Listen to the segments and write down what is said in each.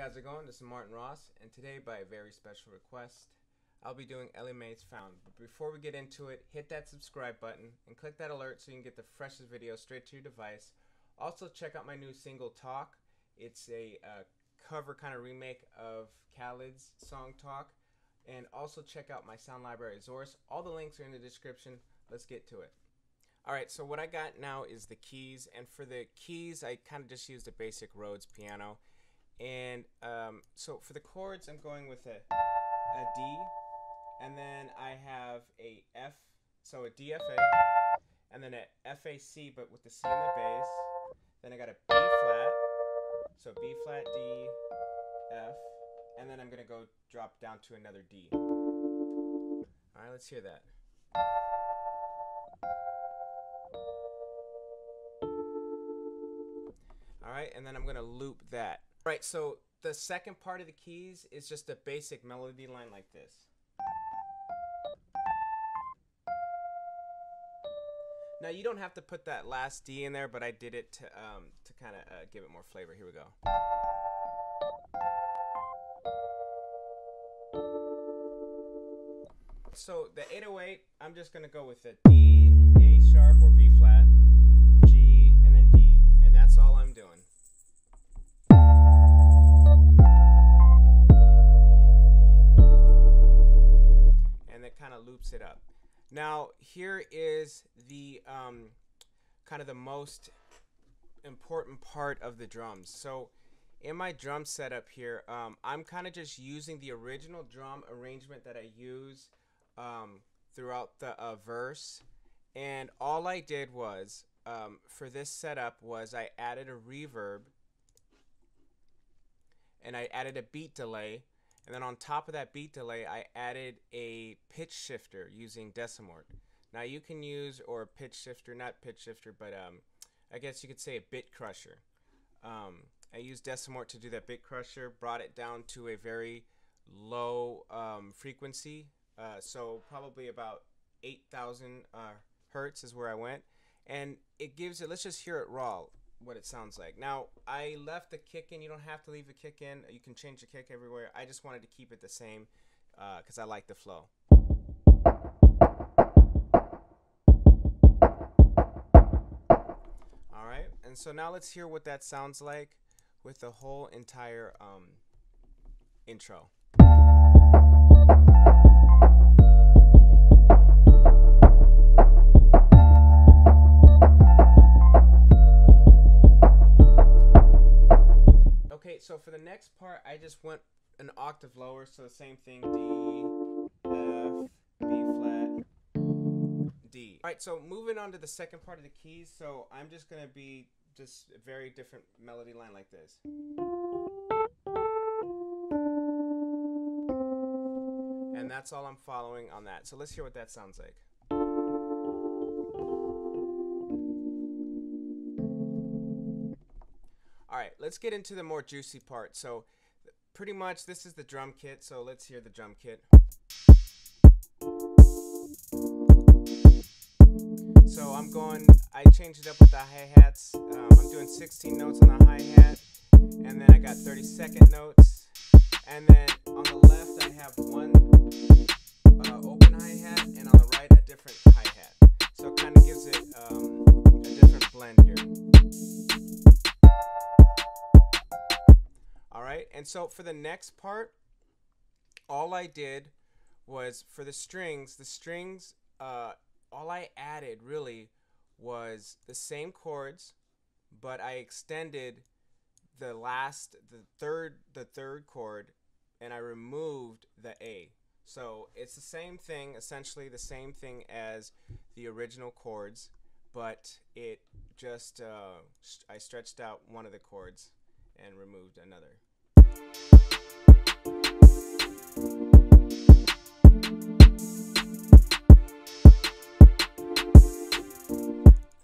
How's it going? This is Martin Ross, and today, by a very special request, I'll be doing Ella Mai's Found. But before we get into it, hit that subscribe button and click that alert so you can get the freshest video straight to your device. Also, check out my new single Talk. It's a uh, cover kind of remake of Khalid's song Talk. And also, check out my sound library Zource. All the links are in the description. Let's get to it. Alright, so what I got now is the keys, and for the keys, I kind of just used a basic Rhodes piano. And um, so for the chords, I'm going with a, a D, and then I have a F, so a DFA, and then a FAC, but with the C in the bass. Then I got a B flat, so B flat, D, F, and then I'm gonna go drop down to another D. All right, let's hear that. All right, and then I'm gonna loop that. Right, so the second part of the keys is just a basic melody line like this. Now you don't have to put that last D in there, but I did it to um, to kind of uh, give it more flavor. Here we go. So the 808, I'm just gonna go with a D, A sharp, or B flat, G, and then D, and that's all I'm doing. Loops it up. Now here is the um, kind of the most important part of the drums. So in my drum setup here, um, I'm kind of just using the original drum arrangement that I use um, throughout the uh, verse. And all I did was, um, for this setup, was I added a reverb and I added a beat delay. And then on top of that beat delay, I added a pitch shifter using Decimort. Now you can use, or pitch shifter, not pitch shifter, but um, I guess you could say a bit crusher. Um, I used Decimort to do that bit crusher, brought it down to a very low um, frequency uh, so probably about 8,000 uh, hertz is where I went. And it gives it, let's just hear it raw, what it sounds like. Now, I left the kick in. You don't have to leave the kick in. You can change the kick everywhere. I just wanted to keep it the same because uh, I like the flow. All right, and so now let's hear what that sounds like with the whole entire um, intro. So for the next part, I just went an octave lower, so the same thing, D, F, B flat, D. All right, so moving on to the second part of the keys, so I'm just gonna be just a very different melody line like this. And that's all I'm following on that. So let's hear what that sounds like. Let's get into the more juicy part. So pretty much this is the drum kit. So let's hear the drum kit. So I'm going, I changed it up with the hi-hats. Um, I'm doing 16 notes on the hi-hat. And then I got 30 second notes. And then on the left I have one uh, open hi-hat And so for the next part, all I did was for the strings, the strings, uh, all I added really was the same chords, but I extended the last, the third, the third chord, and I removed the A. So it's the same thing, essentially the same thing as the original chords, but it just, uh, I stretched out one of the chords and removed another.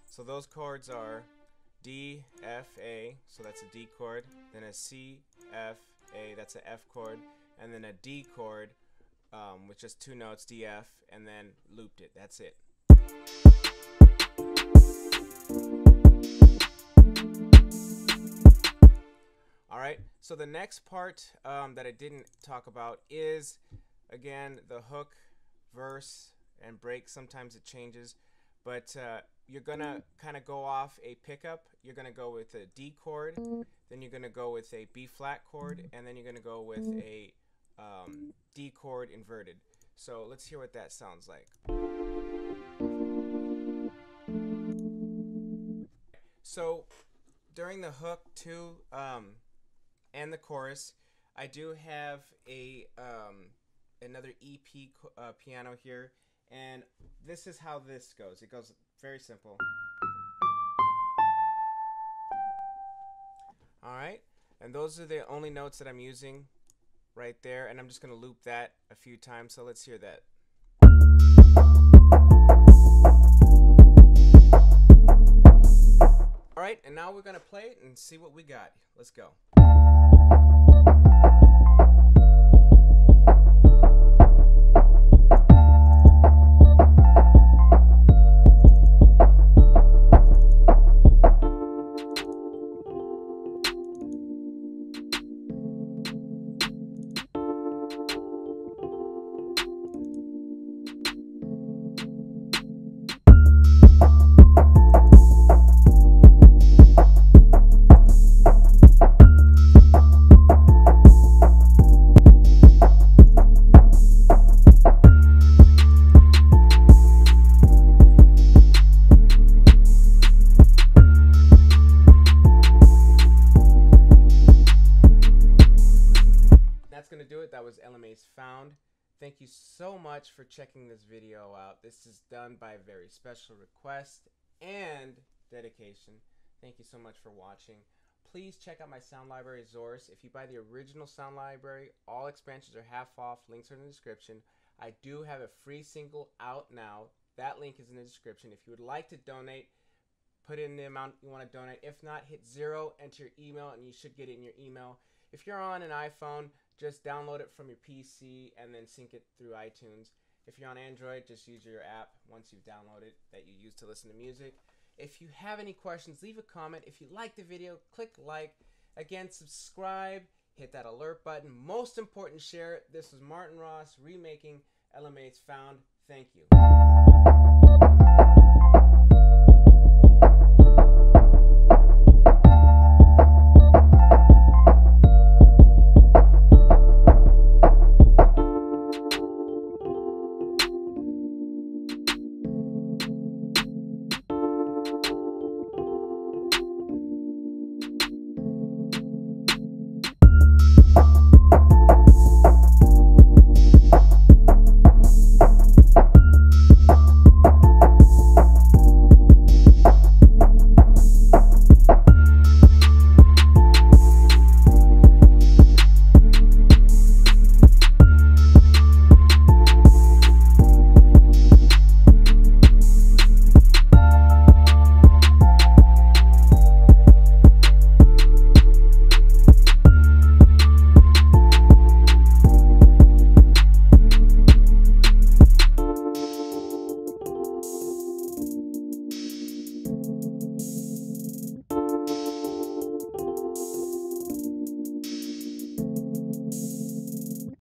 So those chords are D, F, A, so that's a D chord, then a C, F, A, that's an F chord, and then a D chord, um, with just two notes, D, F, and then looped it. That's it. Right. So the next part um, that I didn't talk about is again the hook, verse, and break. Sometimes it changes, but uh, you're gonna kind of go off a pickup. You're gonna go with a D chord, then you're gonna go with a B flat chord, and then you're gonna go with a um, D chord inverted. So let's hear what that sounds like. So during the hook too, um, and the chorus, I do have a um, another EP uh, piano here, and this is how this goes. It goes very simple. All right, and those are the only notes that I'm using right there, and I'm just gonna loop that a few times. So let's hear that. All right, and now we're gonna play it and see what we got. Let's go. Thank you so much for checking this video out. This is done by a very special request and dedication. Thank you so much for watching. Please check out my sound library Zource. If you buy the original sound library, all expansions are half off. Links are in the description. I do have a free single out now. That link is in the description. If you would like to donate, put in the amount you want to donate. If not, hit zero, enter your email, and you should get it in your email. If you're on an iPhone, just download it from your PC and then sync it through iTunes. If you're on Android, just use your app once you've downloaded that you use to listen to music. If you have any questions, leave a comment. If you like the video, click like. Again, subscribe, hit that alert button. Most important, share it. This was Martin Ross remaking Ella Mai's Found. Thank you.